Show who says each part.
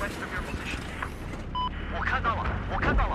Speaker 1: west of your position. 我看到了，我看到了。